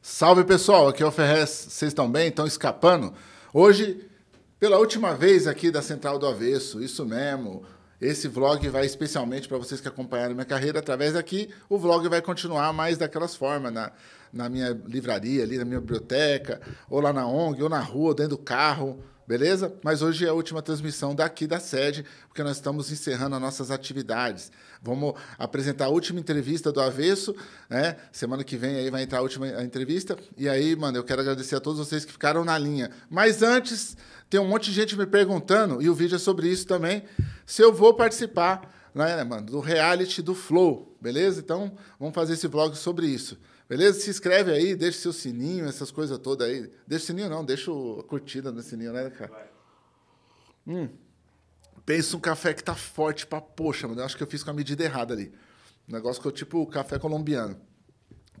Salve pessoal, aqui é o Ferrez, vocês estão bem? Estão escapando? Hoje, pela última vez aqui da Central do Avesso, isso mesmo. Esse vlog vai especialmente para vocês que acompanharam minha carreira através daqui. O vlog vai continuar mais daquelas formas, na, na minha livraria, ali na minha biblioteca, ou lá na ONG, ou na rua, dentro do carro, beleza? Mas hoje é a última transmissão daqui da sede, porque nós estamos encerrando as nossas atividades. Vamos apresentar a última entrevista do Avesso, né? Semana que vem aí vai entrar a última entrevista. E aí, mano, eu quero agradecer a todos vocês que ficaram na linha. Mas antes, tem um monte de gente me perguntando, e o vídeo é sobre isso também, se eu vou participar, né, mano, do reality do Flow, beleza? Então, vamos fazer esse vlog sobre isso. Beleza? Se inscreve aí, deixa seu sininho, essas coisas todas aí. Deixa o sininho não, deixa a curtida no sininho, né, cara? Hum. Pensa um café que tá forte pra poxa, mano. Eu acho que eu fiz com a medida errada ali. Um negócio que eu tipo café colombiano.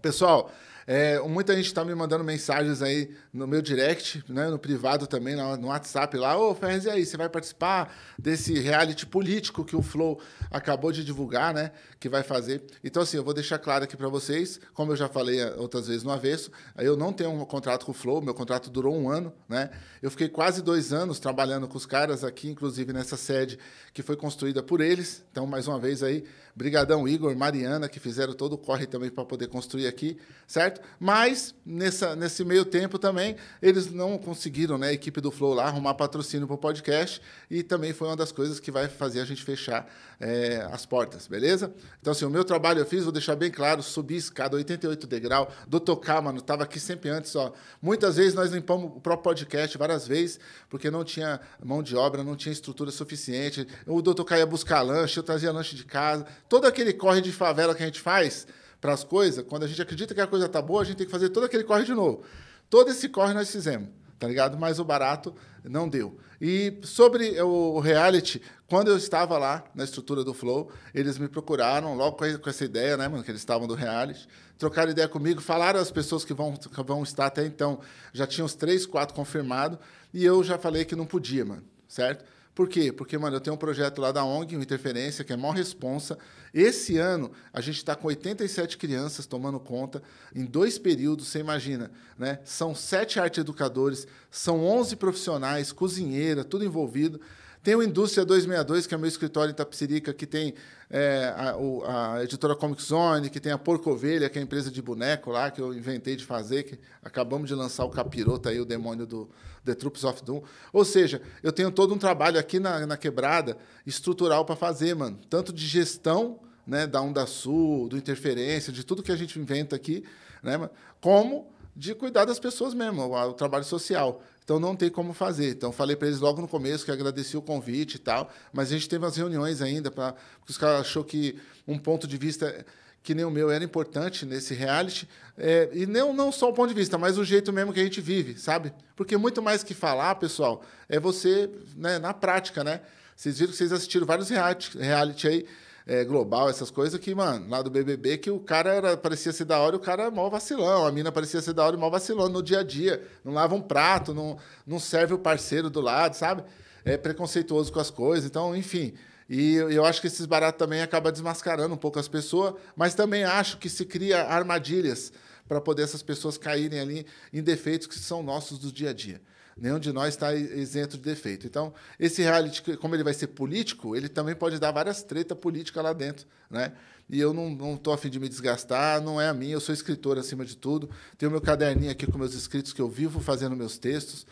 Pessoal, é, muita gente está me mandando mensagens aí no meu direct, né, no privado também, no WhatsApp lá. Ô, Ferrez, e aí, você vai participar desse reality político que o Flow acabou de divulgar, né? Que vai fazer. Então, assim, eu vou deixar claro aqui para vocês, como eu já falei outras vezes no avesso, eu não tenho um contrato com o Flow, meu contrato durou um ano, né? Eu fiquei quase dois anos trabalhando com os caras aqui, inclusive nessa sede que foi construída por eles. Então, mais uma vez aí, brigadão Igor, Mariana, que fizeram todo o corre também para poder construir aqui, certo? Mas, nessa, nesse meio tempo também, eles não conseguiram, né, a equipe do Flow lá, arrumar patrocínio para o podcast, e também foi uma das coisas que vai fazer a gente fechar é, as portas, beleza? Então, assim, o meu trabalho eu fiz, vou deixar bem claro, subi escada, 88 degrau, do tocar, mano, estava aqui sempre antes, ó. Muitas vezes nós limpamos o próprio podcast, várias vezes, porque não tinha mão de obra, não tinha estrutura suficiente. O doutor ia buscar lanche, eu trazia lanche de casa. Todo aquele corre de favela que a gente faz, para as coisas, quando a gente acredita que a coisa está boa, a gente tem que fazer todo aquele corre de novo. Todo esse corre nós fizemos, tá ligado? Mas o barato não deu. E sobre o reality, quando eu estava lá na estrutura do Flow, eles me procuraram logo com essa ideia, né, mano, que eles estavam do reality, trocaram ideia comigo, falaram as pessoas que vão, que vão estar até então, já tinham os três, quatro confirmados, e eu já falei que não podia, mano, certo? Por quê? Porque, mano, eu tenho um projeto lá da ONG, o Interferência, que é maior responsa. Esse ano, a gente está com 87 crianças tomando conta em dois períodos, você imagina, né? São sete arte educadores, são 11 profissionais, cozinheira, tudo envolvido. Tem o Indústria 262, que é meu escritório em Tapicirica, que tem é, a, a, editora Comic Zone, que tem a Porco Ovelha, que é a empresa de boneco lá, que eu inventei de fazer, que acabamos de lançar o Capiroto aí, o demônio do The Troops of Doom. Ou seja, eu tenho todo um trabalho aqui na, na quebrada estrutural para fazer, mano. Tanto de gestão né, da Onda Sul, do interferência, de tudo que a gente inventa aqui, né, como de cuidar das pessoas mesmo, o, o trabalho social. Então não tem como fazer. Então falei para eles logo no começo que agradeci o convite e tal, mas a gente teve umas reuniões ainda para os caras achou que um ponto de vista que nem o meu era importante nesse reality é, e não não só o ponto de vista, mas o jeito mesmo que a gente vive, sabe? Porque muito mais que falar, pessoal, é você né, na prática, né? Vocês viram que vocês assistiram vários reality, reality aí é, global, essas coisas, que, mano, lá do BBB, que o cara era, parecia ser da hora e o cara é mó vacilão. A mina parecia ser da hora e mó vacilão no dia a dia. Não lava um prato, não, não serve o parceiro do lado, sabe? É preconceituoso com as coisas. Então, enfim. E eu acho que esses baratos também acabam desmascarando um pouco as pessoas, mas também acho que se cria armadilhas para poder essas pessoas caírem ali em defeitos que são nossos do dia a dia. Nenhum de nós está isento de defeito. Então, esse reality, como ele vai ser político, ele também pode dar várias tretas políticas lá dentro. Né? E eu não estou afim de me desgastar, não é a minha, eu sou escritor acima de tudo. Tenho meu caderninho aqui com meus escritos que eu vivo fazendo meus textos.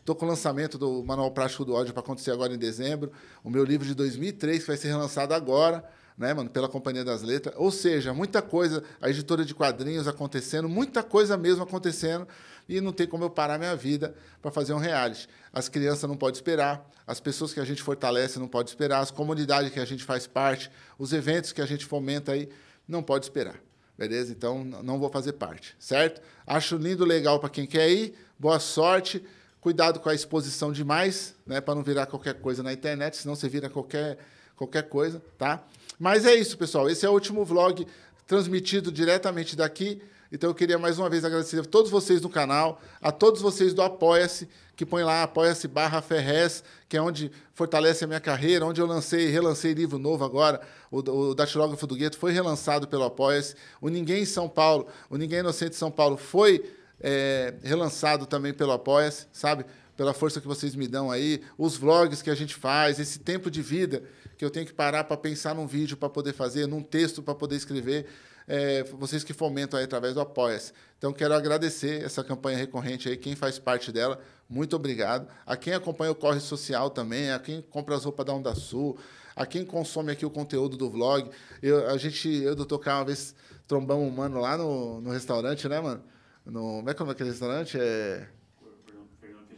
Estou né? com o lançamento do Manual Prático do Ódio para acontecer agora em dezembro. O meu livro de 2003, que vai ser relançado agora né, mano, pela Companhia das Letras. Ou seja, muita coisa, a editora de quadrinhos acontecendo, muita coisa mesmo acontecendo, e não tem como eu parar minha vida para fazer um reality. As crianças não podem esperar, as pessoas que a gente fortalece não podem esperar, as comunidades que a gente faz parte, os eventos que a gente fomenta aí, não pode esperar. Beleza? Então, não vou fazer parte, certo? Acho lindo, legal para quem quer ir. Boa sorte. Cuidado com a exposição demais, né, para não virar qualquer coisa na internet, senão você vira qualquer qualquer coisa, tá? Mas é isso, pessoal. Esse é o último vlog transmitido diretamente daqui. Então eu queria mais uma vez agradecer a todos vocês do canal, a todos vocês do Apoia-se, que põe lá apoia-se barra Ferrez, que é onde fortalece a minha carreira, onde eu lancei, relancei livro novo agora, o, o Datilógrafo do Gueto foi relançado pelo Apoia-se, o Ninguém em São Paulo, o Ninguém Inocente São Paulo foi é, relançado também pelo Apoia-se, sabe? Pela força que vocês me dão aí, os vlogs que a gente faz, esse tempo de vida que eu tenho que parar para pensar num vídeo para poder fazer, num texto para poder escrever é, vocês que fomentam aí através do Apoia-se. Então, quero agradecer essa campanha recorrente aí, quem faz parte dela, muito obrigado. A quem acompanha o Corre Social também, a quem compra as roupas da Onda Sul, a quem consome aqui o conteúdo do vlog. Eu, a gente, eu do Tocar, uma vez trombamos um mano lá no, no restaurante, né, mano? No, como é que é aquele restaurante? É...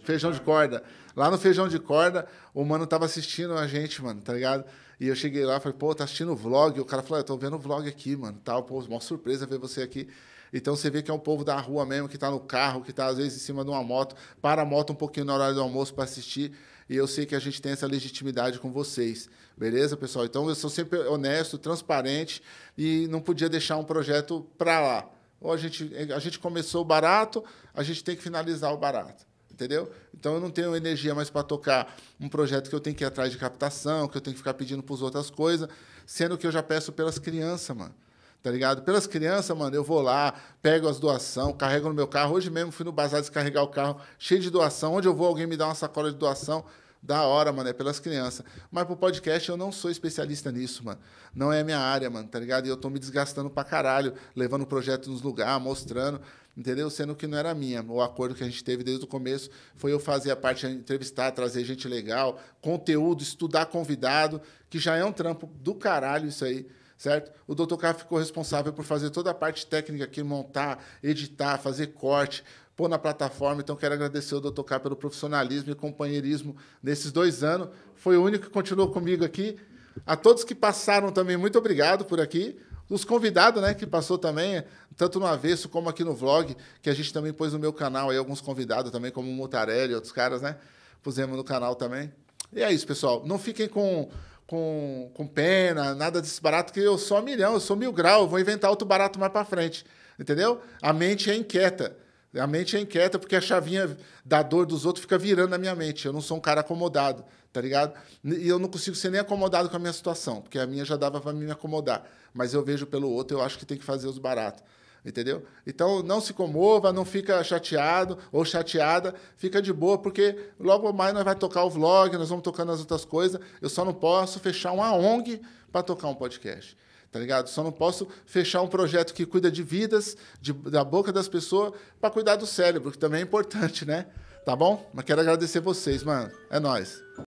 Feijão de corda. Lá no Feijão de Corda, o mano tava assistindo a gente, mano, tá ligado? E eu cheguei lá, falei, pô, tá assistindo o vlog? O cara falou, eu tô vendo o vlog aqui, mano, tal, pô, uma surpresa ver você aqui. Então você vê que é um povo da rua mesmo, que está no carro, que está às vezes em cima de uma moto, para a moto um pouquinho no horário do almoço para assistir. E eu sei que a gente tem essa legitimidade com vocês. Beleza, pessoal? Então eu sou sempre honesto, transparente e não podia deixar um projeto para lá. Ou a gente, a gente começou barato, a gente tem que finalizar o barato entendeu? Então eu não tenho energia mais para tocar um projeto que eu tenho que ir atrás de captação, que eu tenho que ficar pedindo para os outras coisas, sendo que eu já peço pelas crianças, mano. Tá ligado? Pelas crianças, mano, eu vou lá, pego as doação, carrego no meu carro. Hoje mesmo fui no bazar descarregar o carro, cheio de doação. Onde eu vou, alguém me dá uma sacola de doação. Da hora, mano, é pelas crianças. Mas pro podcast eu não sou especialista nisso, mano. Não é a minha área, mano, tá ligado? E eu tô me desgastando pra caralho, levando o projeto nos lugares, mostrando, entendeu? Sendo que não era minha. O acordo que a gente teve desde o começo foi eu fazer a parte de entrevistar, trazer gente legal, conteúdo, estudar convidado, que já é um trampo do caralho isso aí certo? O Dr. K ficou responsável por fazer toda a parte técnica aqui, montar, editar, fazer corte, pôr na plataforma. Então, quero agradecer ao Dr. K pelo profissionalismo e companheirismo nesses dois anos. Foi o único que continuou comigo aqui. A todos que passaram também, muito obrigado por aqui. Os convidados, né, que passou também, tanto no avesso como aqui no vlog, que a gente também pôs no meu canal aí alguns convidados também, como o Mutarelli e outros caras, né? Pusemos no canal também. E é isso, pessoal. Não fiquem com, com, com pena, nada desse barato, que eu sou milhão, eu sou mil grau, eu vou inventar outro barato mais para frente. Entendeu? A mente é inquieta. A mente é inquieta porque a chavinha da dor dos outros fica virando na minha mente. Eu não sou um cara acomodado, tá ligado? E eu não consigo ser nem acomodado com a minha situação, porque a minha já dava para me acomodar. Mas eu vejo pelo outro, eu acho que tem que fazer os baratos. Entendeu? Então não se comova, não fica chateado ou chateada, fica de boa, porque logo mais nós vai tocar o vlog, nós vamos tocando as outras coisas. Eu só não posso fechar uma ONG para tocar um podcast tá ligado? Só não posso fechar um projeto que cuida de vidas, de, da boca das pessoas, para cuidar do cérebro, que também é importante, né? Tá bom? Mas quero agradecer vocês, mano. É nós.